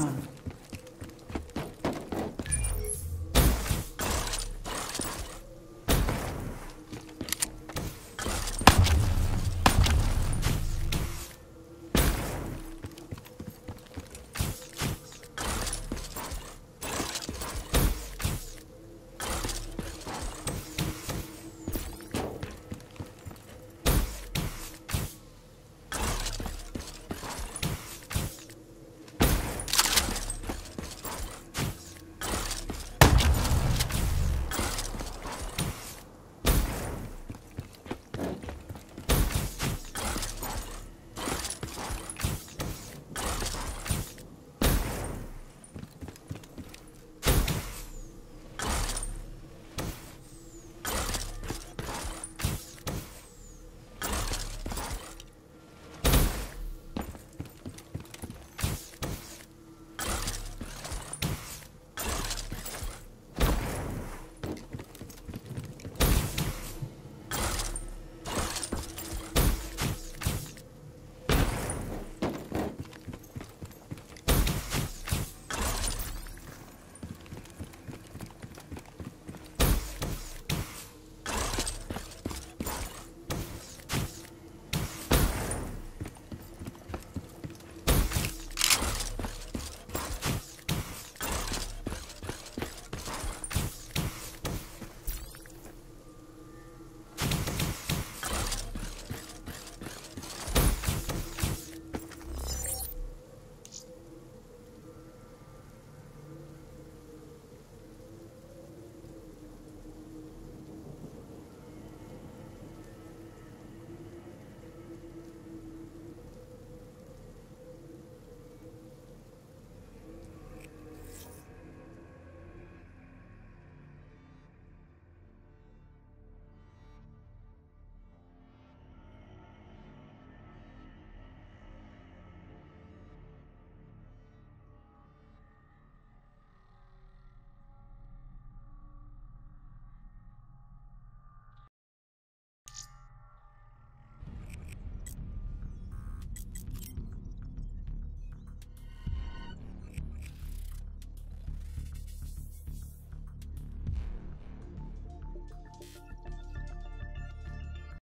Run.